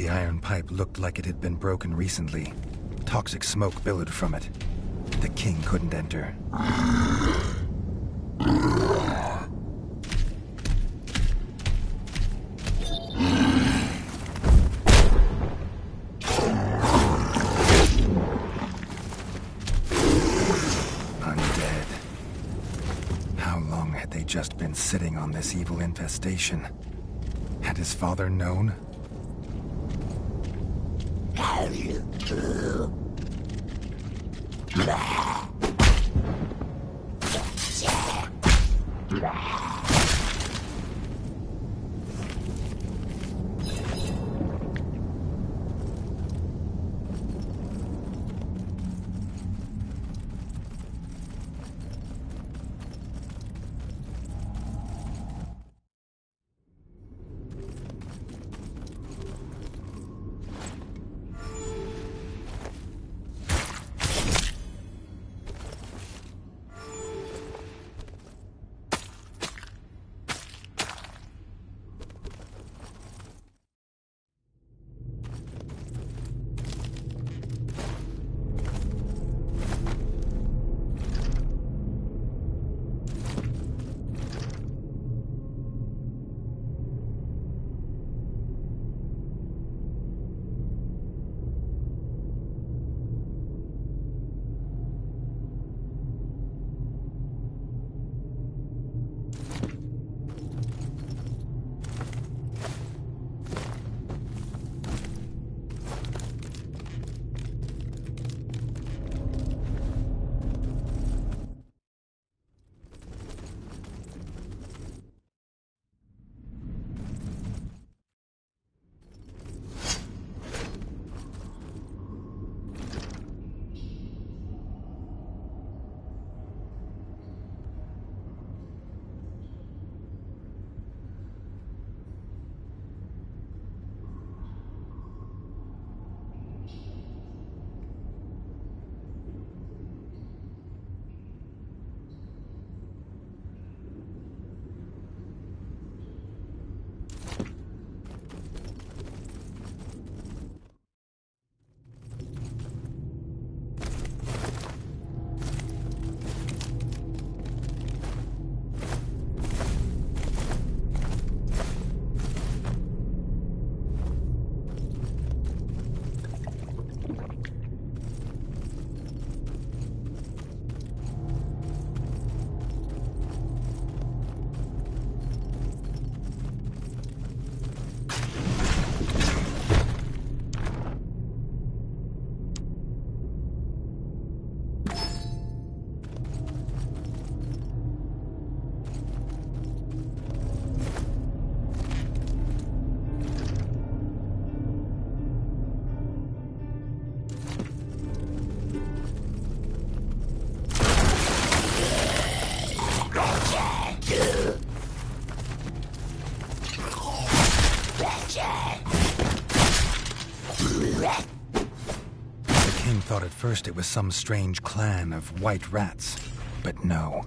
The iron pipe looked like it had been broken recently. Toxic smoke billowed from it. The king couldn't enter. Undead. How long had they just been sitting on this evil infestation? Had his father known? First it was some strange clan of white rats, but no.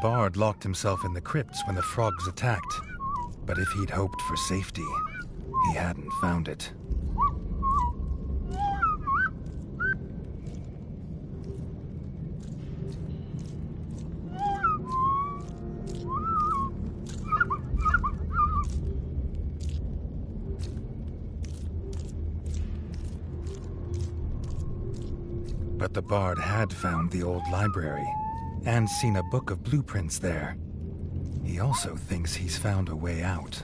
Bard locked himself in the crypts when the frogs attacked. But if he'd hoped for safety, he hadn't found it. But the bard had found the old library and seen a book of blueprints there. He also thinks he's found a way out.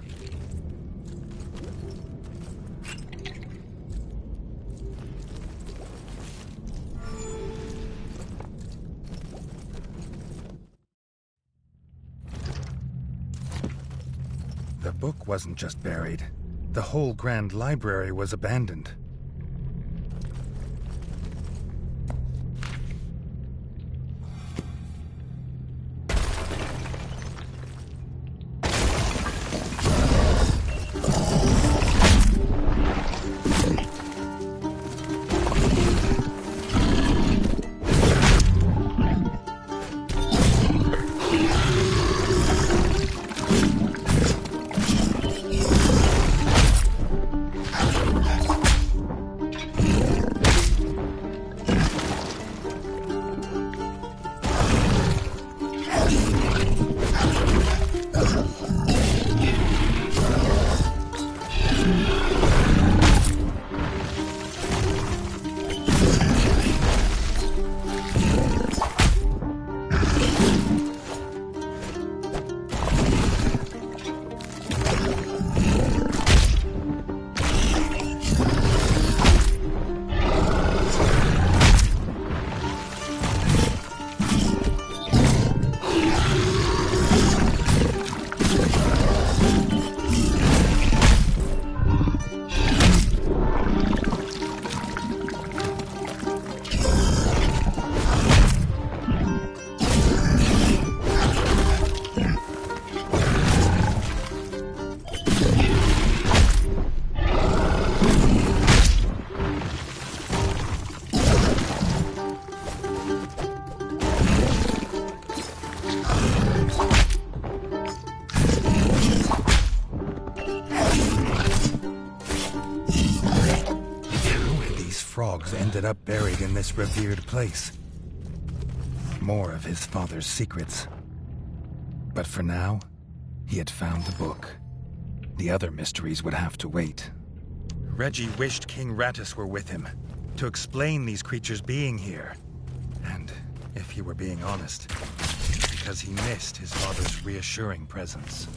The book wasn't just buried. The whole Grand Library was abandoned. Ended up buried in this revered place. More of his father's secrets. But for now, he had found the book. The other mysteries would have to wait. Redgi wished King Rattus were with him, to explain these creatures being here. And, if he were being honest, because he missed his father's reassuring presence.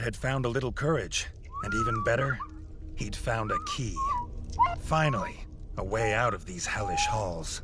Had found a little courage, and even better, he'd found a key. Finally, a way out of these hellish halls.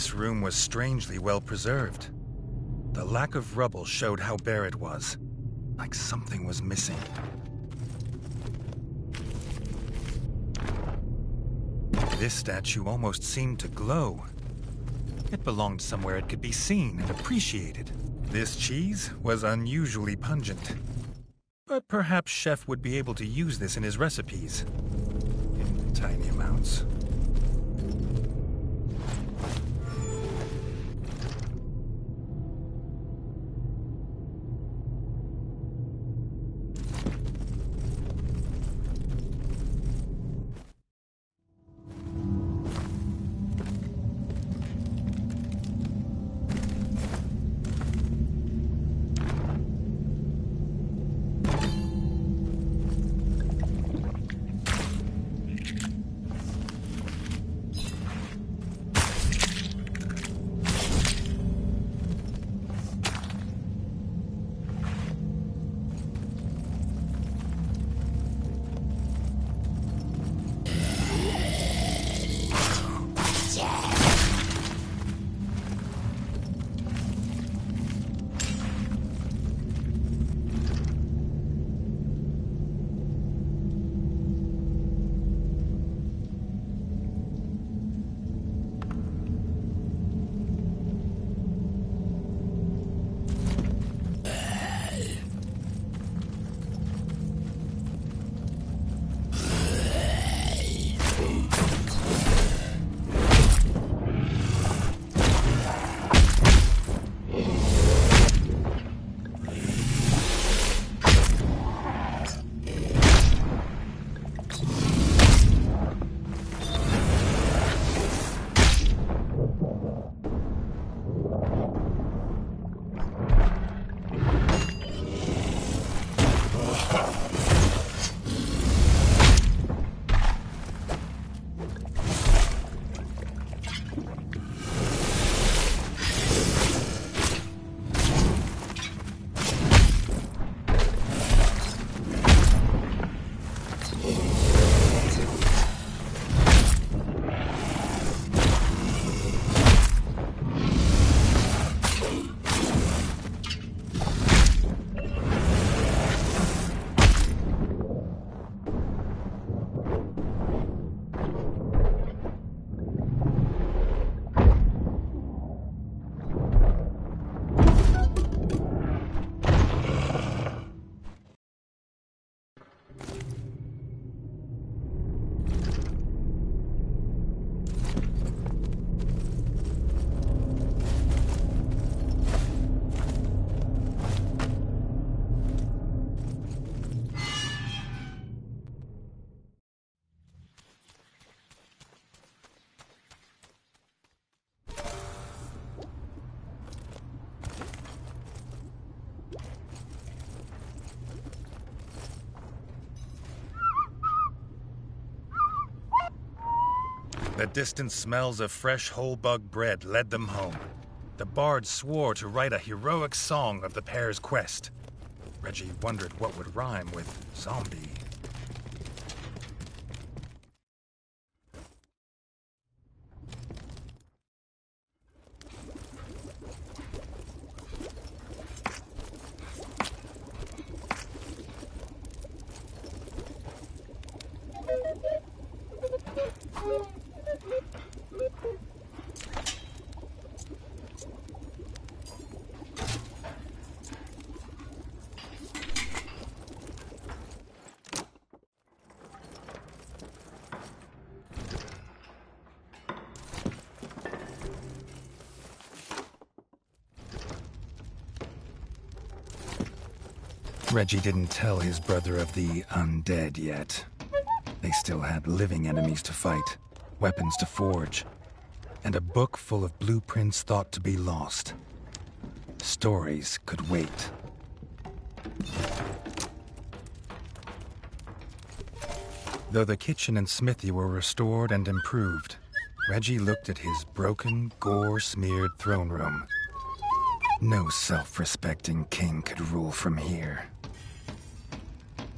This room was strangely well preserved. The lack of rubble showed how bare it was, like something was missing. This statue almost seemed to glow. It belonged somewhere it could be seen and appreciated. This cheese was unusually pungent. But perhaps Chef would be able to use this in his recipes. In tiny amounts. The distant smells of fresh whole bug bread led them home. The bard swore to write a heroic song of the pair's quest. Redgi wondered what would rhyme with zombie. Redgi didn't tell his brother of the undead yet. They still had living enemies to fight, weapons to forge, and a book full of blueprints thought to be lost. Stories could wait. Though the kitchen and smithy were restored and improved, Redgi looked at his broken, gore-smeared throne room. No self-respecting king could rule from here.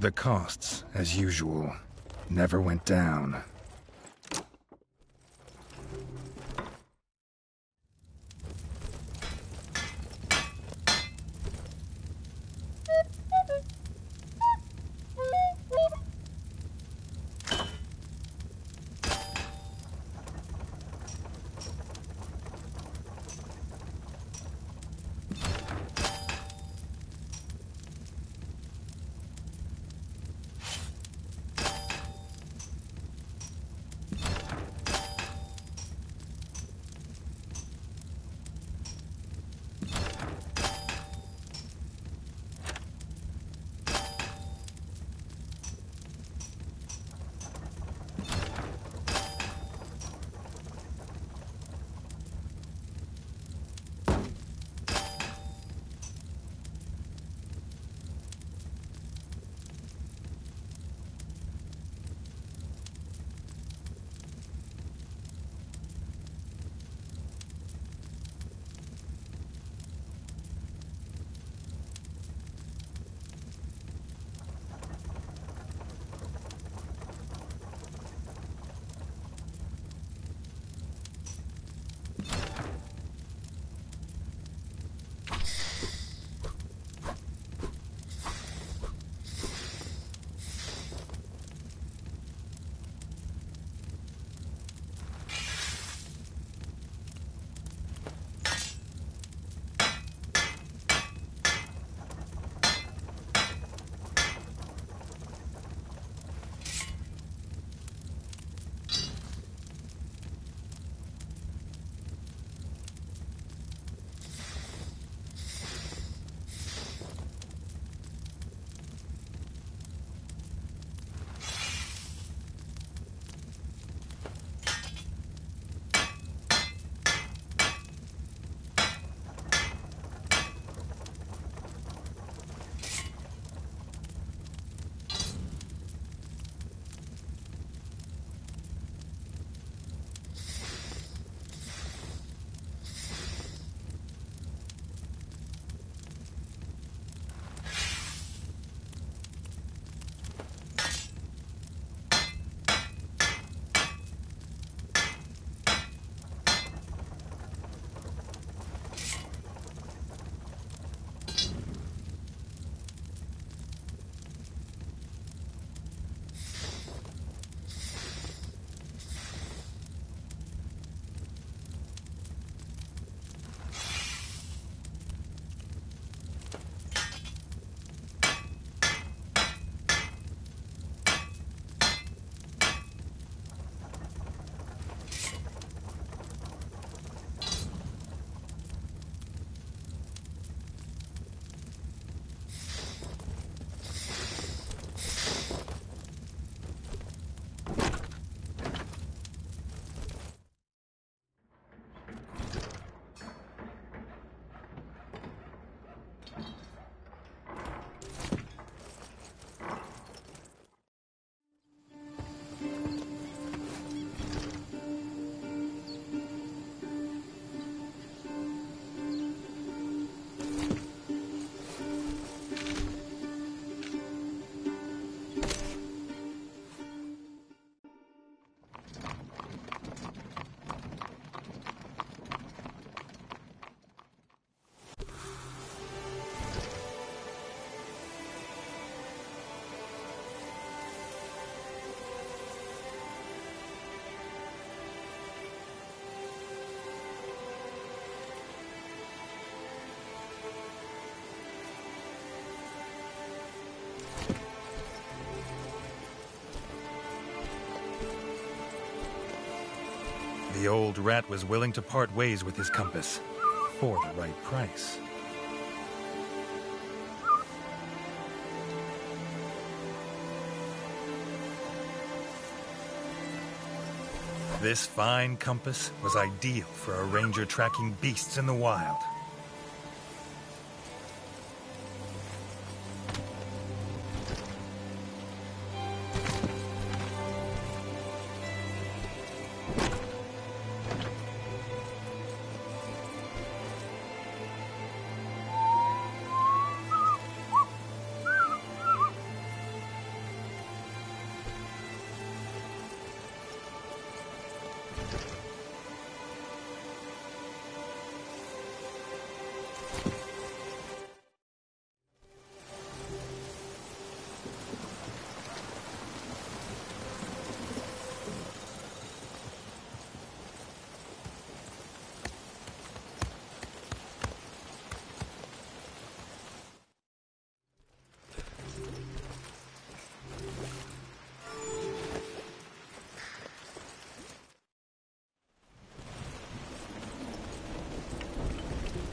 The costs, as usual, never went down. The old rat was willing to part ways with his compass for the right price. This fine compass was ideal for a ranger tracking beasts in the wild.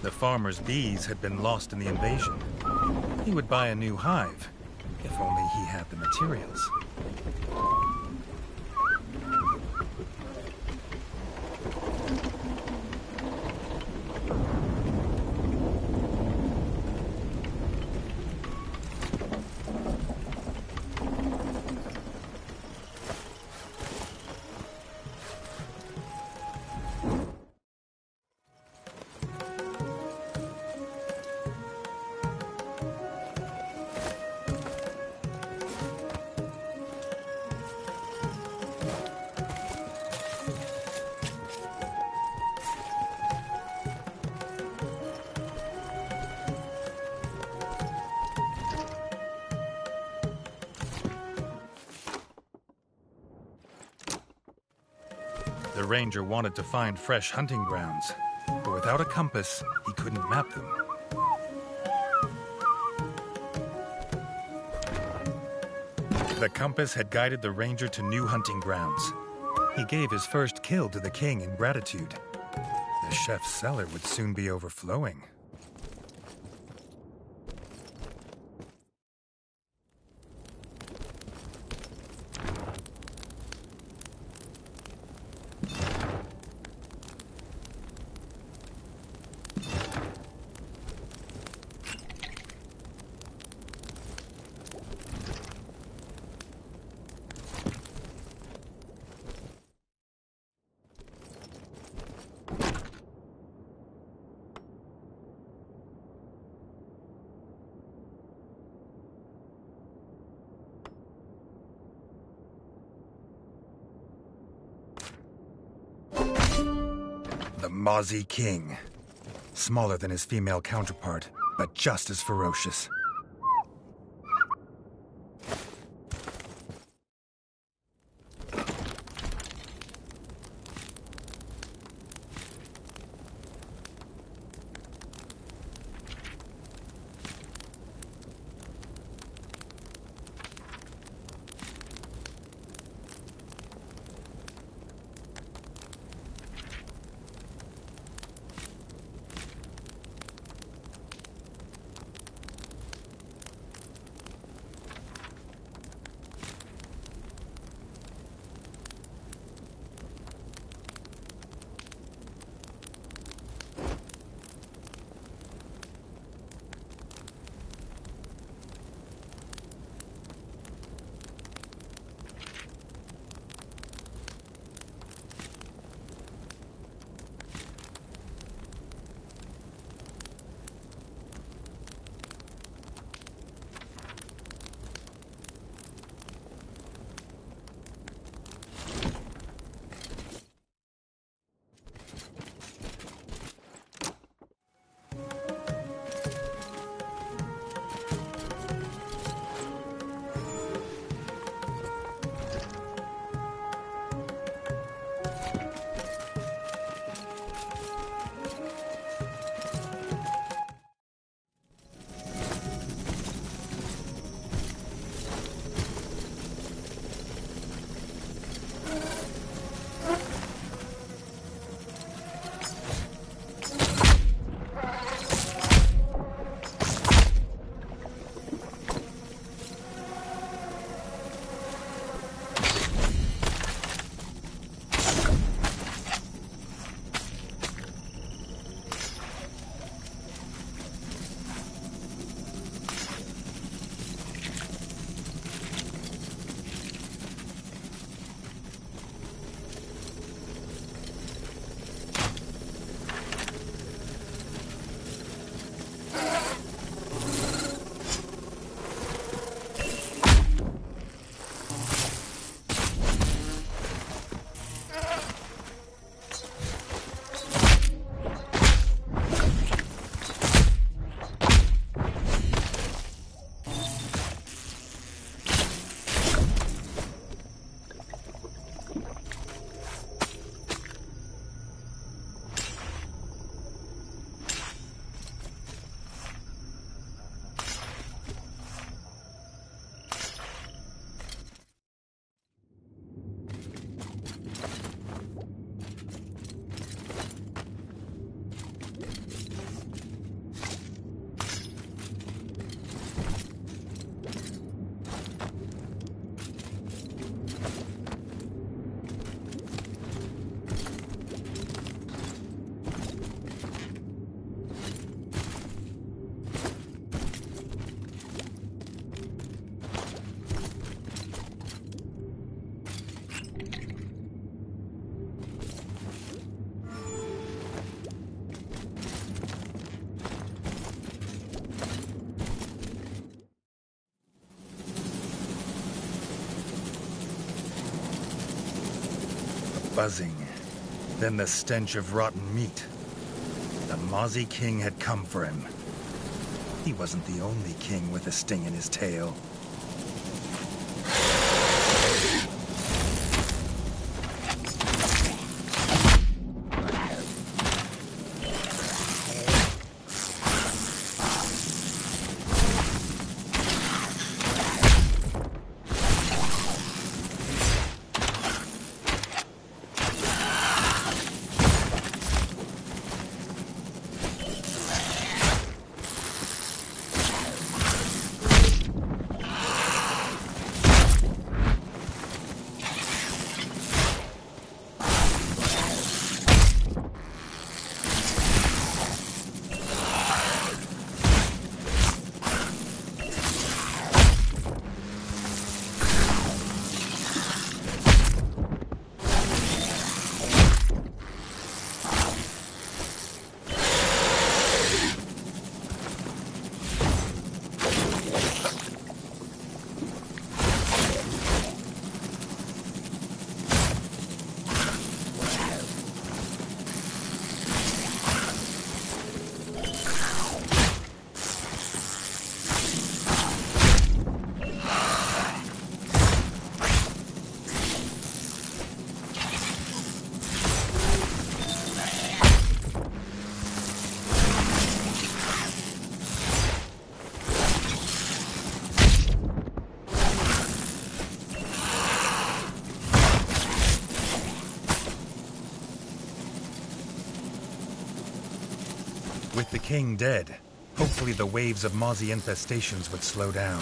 The farmer's bees had been lost in the invasion. He would buy a new hive, if only he had the materials. Ranger wanted to find fresh hunting grounds, but without a compass, he couldn't map them. The compass had guided the ranger to new hunting grounds. He gave his first kill to the king in gratitude. The chef's cellar would soon be overflowing. Mozzie King. Smaller than his female counterpart, but just as ferocious. Buzzing. Then the stench of rotten meat. The Mozzie King had come for him. He wasn't the only king with a sting in his tail. The king dead, hopefully the waves of Mozzie infestations would slow down.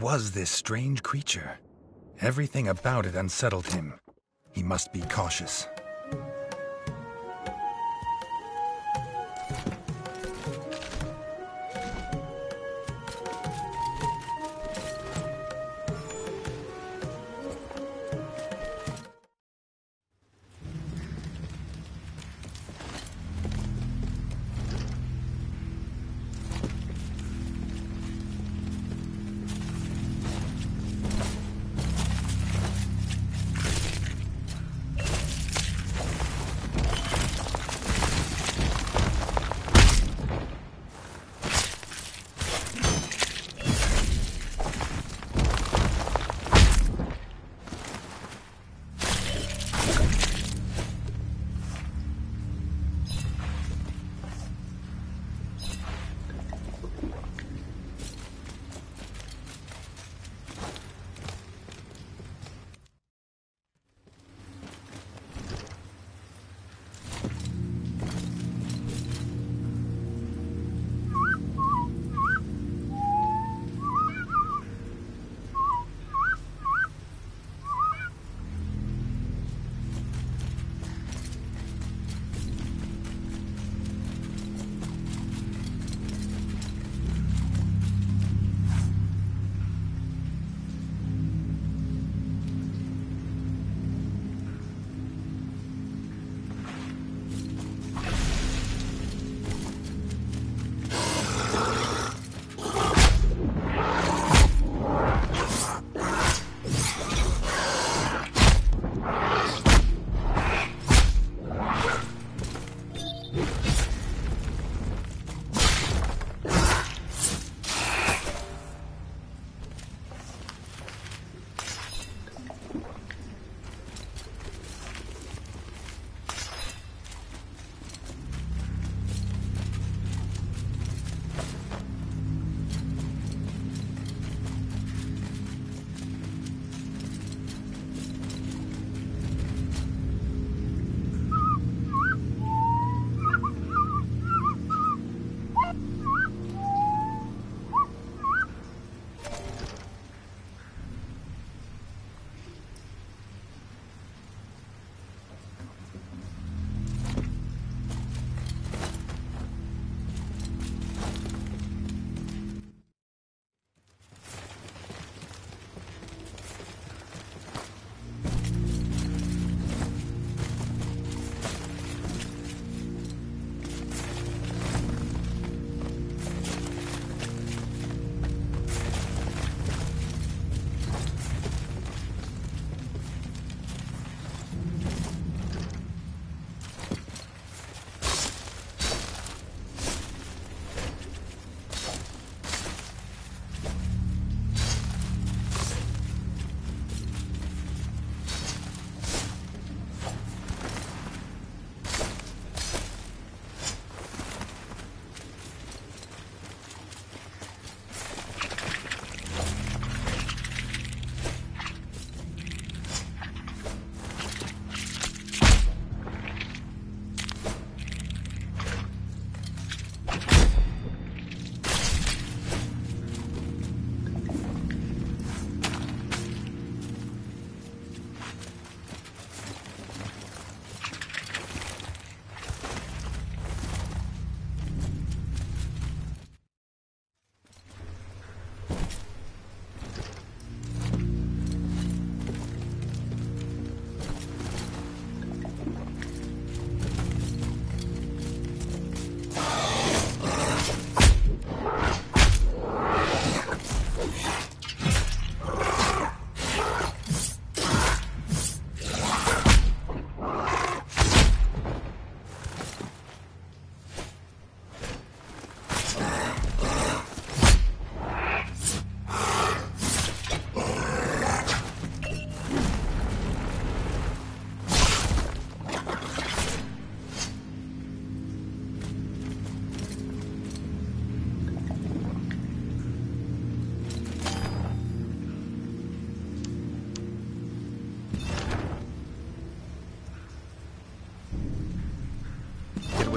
Was this strange creature? Everything about it unsettled him. He must be cautious.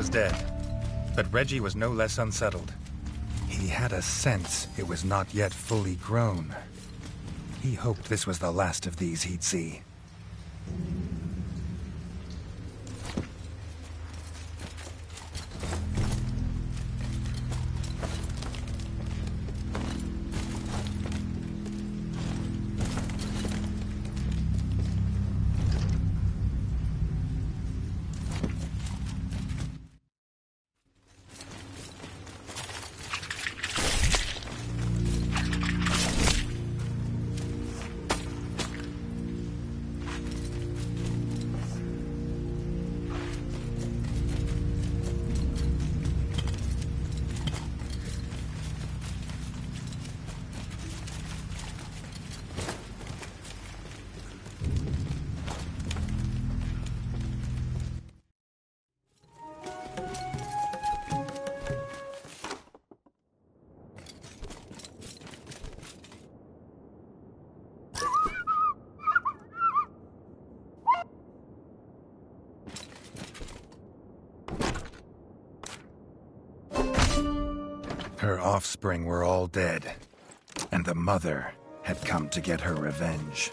Was dead, but Redgi was no less unsettled. He had a sense it was not yet fully grown. He hoped this was the last of these he'd see. Her offspring were all dead, and the mother had come to get her revenge.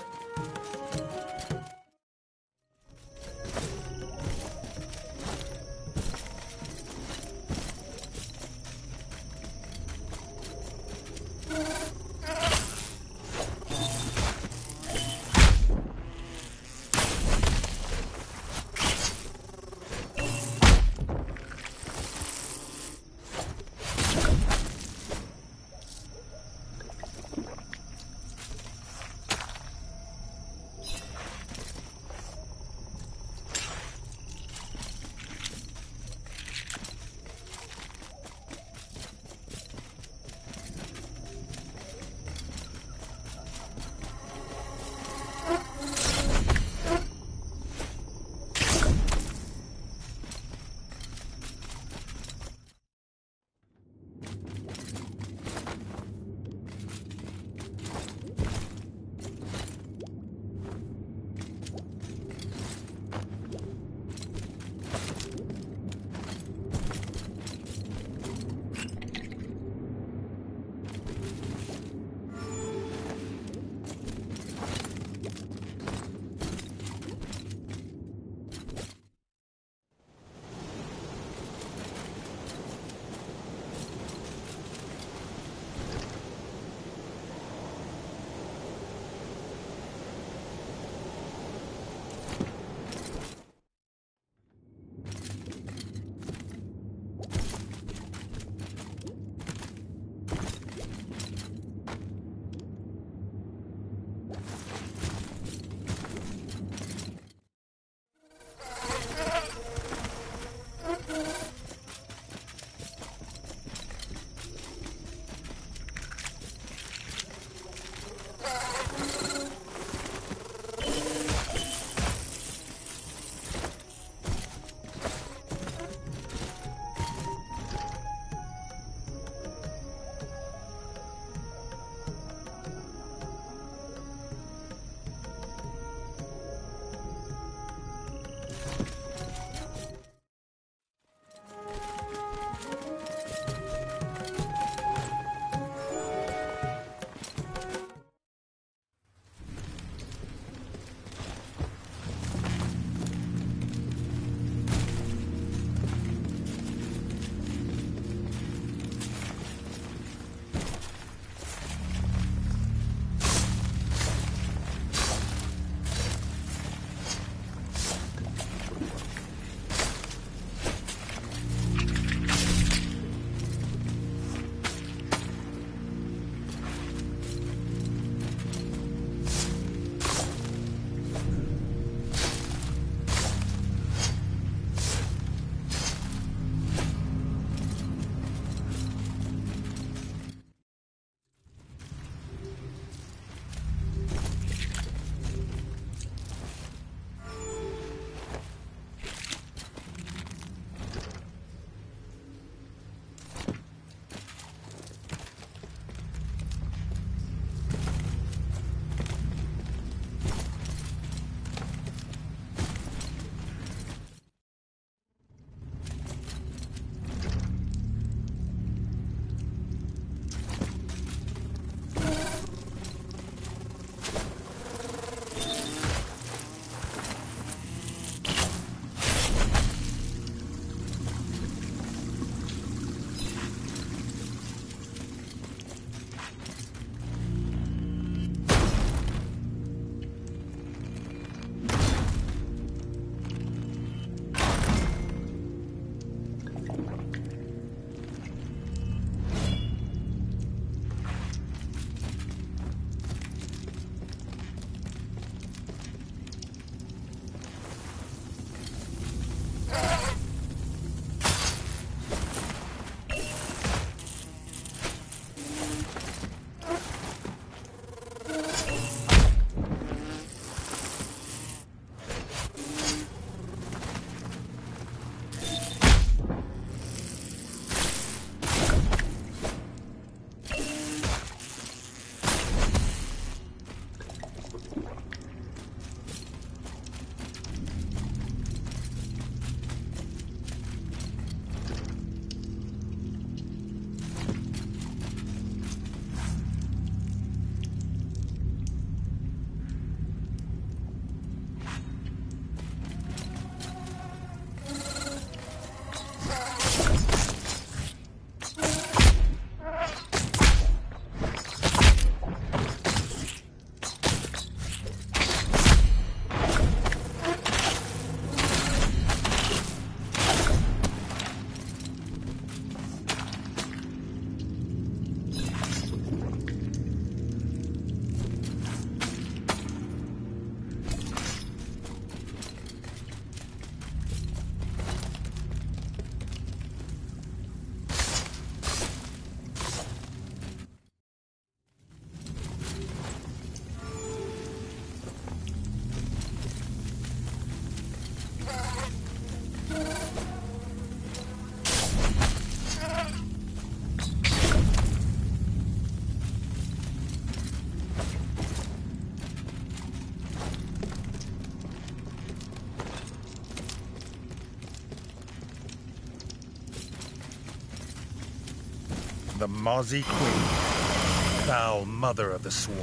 The Mozzie Queen, foul mother of the swarm.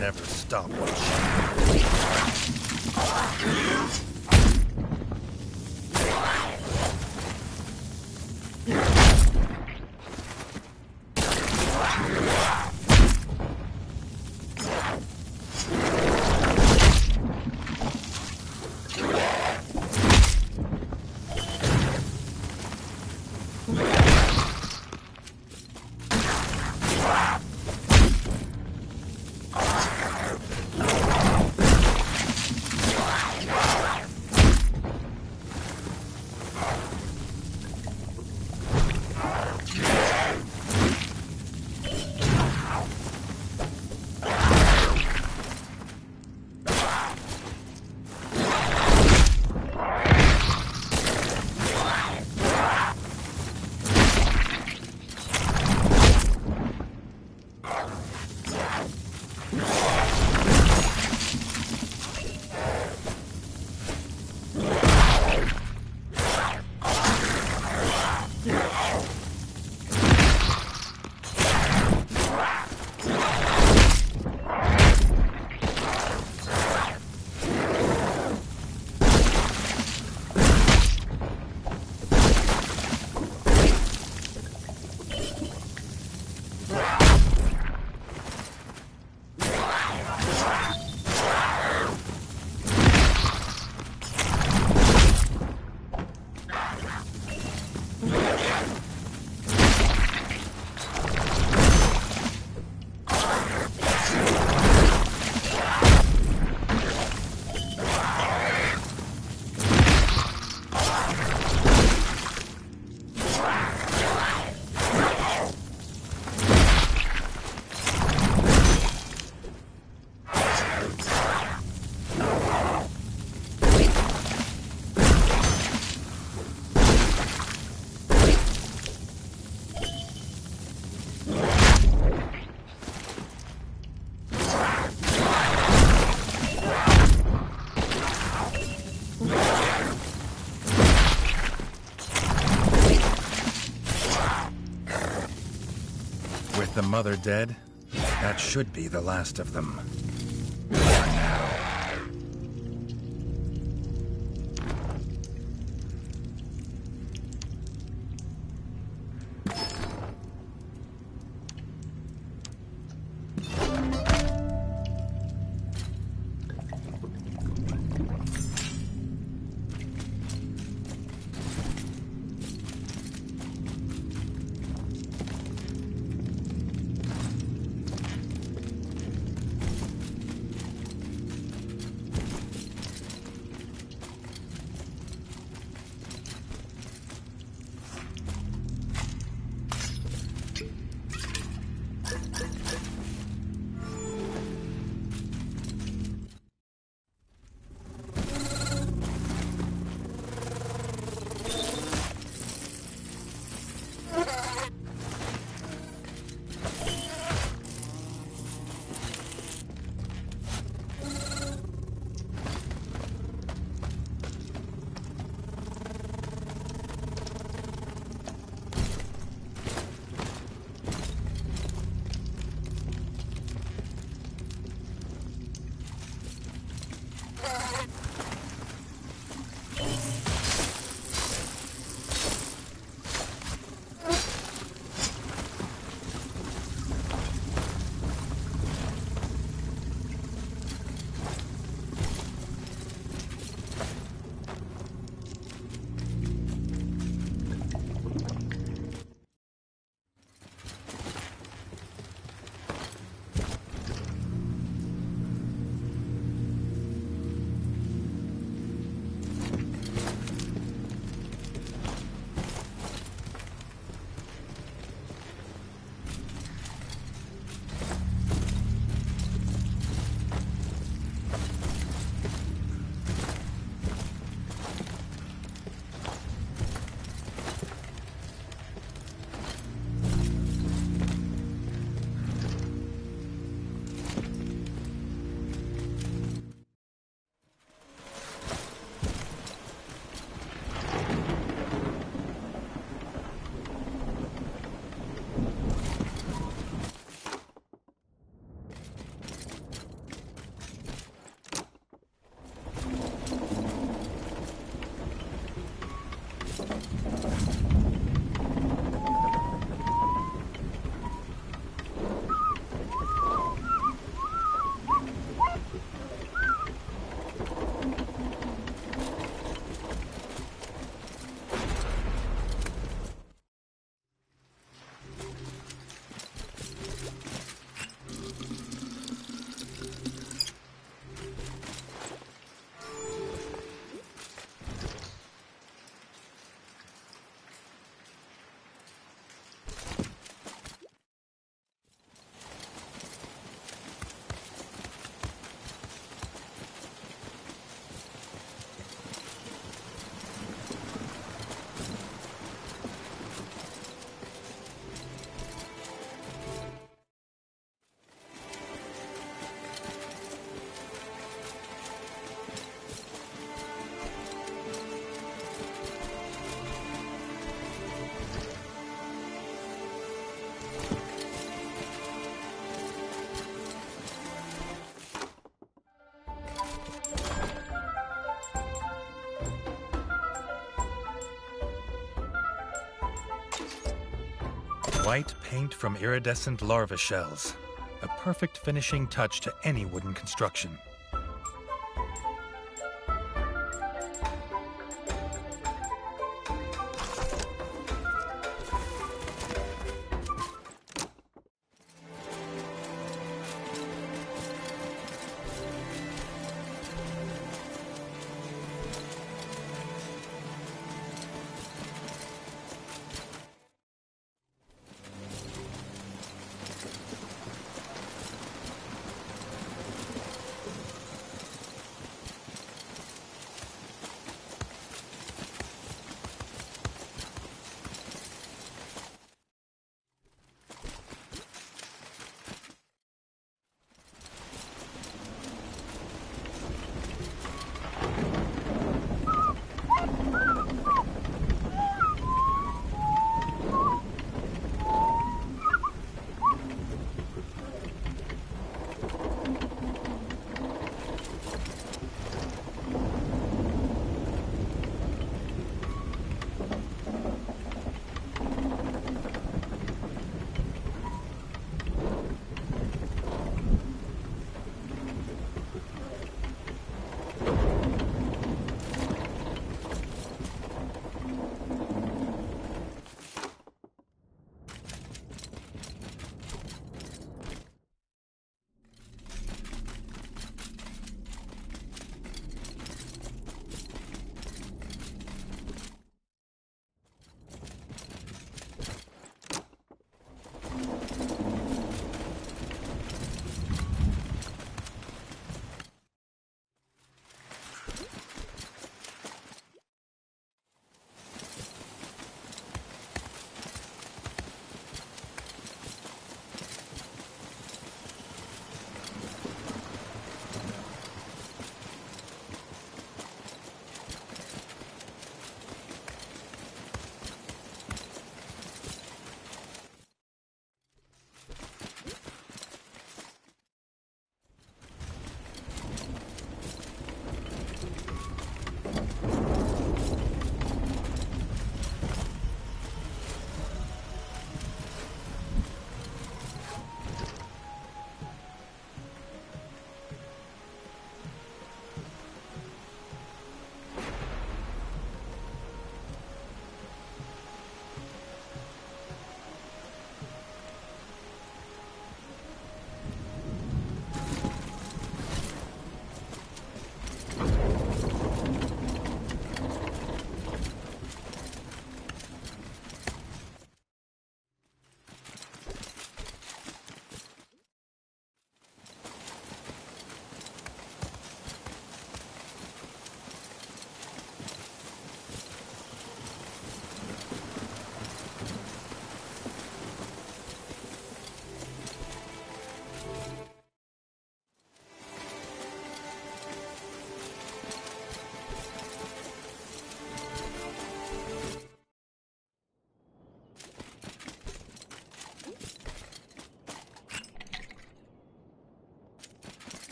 Never stop watching. Mother dead, that should be the last of them. Paint from iridescent larva shells. A perfect finishing touch to any wooden construction.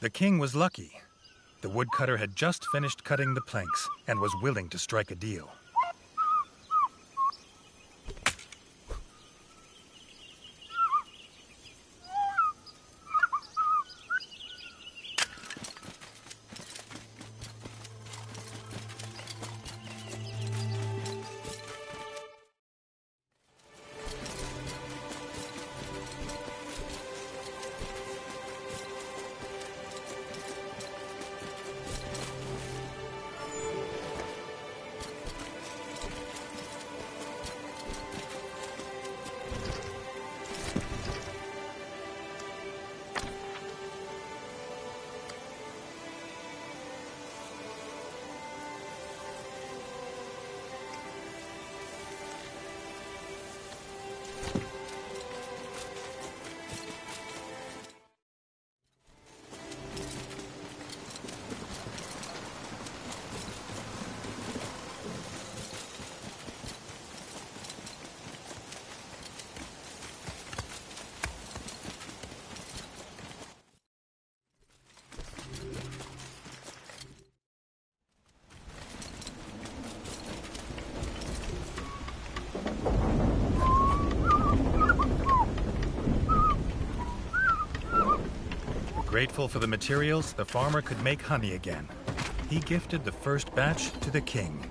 The king was lucky. The woodcutter had just finished cutting the planks and was willing to strike a deal. Grateful for the materials, the farmer could make honey again. He gifted the first batch to the king.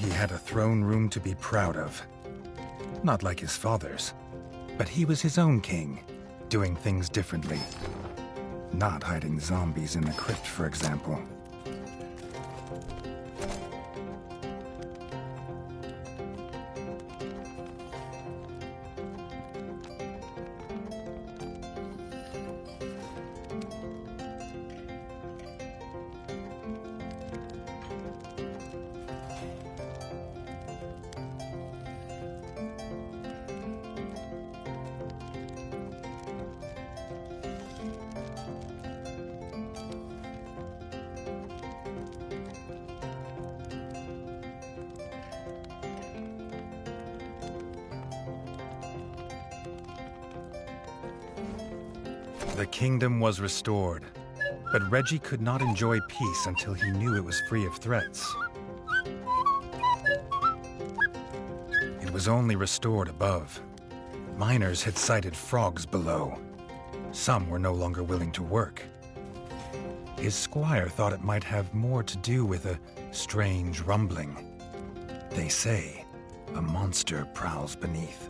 He had a throne room to be proud of. Not like his father's, but he was his own king, doing things differently. Not hiding zombies in the crypt, for example. Was restored, but Redgi could not enjoy peace until he knew it was free of threats. It was only restored above. Miners had sighted frogs below. Some were no longer willing to work. His squire thought it might have more to do with a strange rumbling. They say a monster prowls beneath.